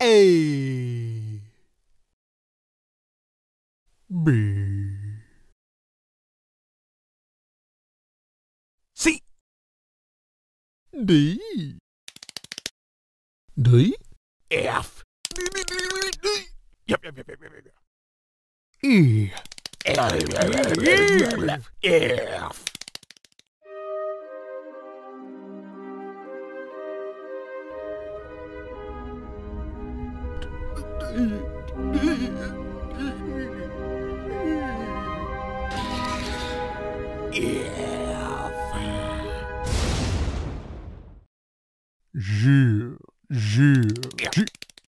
A. B. C. D. D. F. Yep, yep, yep, yep, yep, yep. E. F. F F Jure, jure, jure.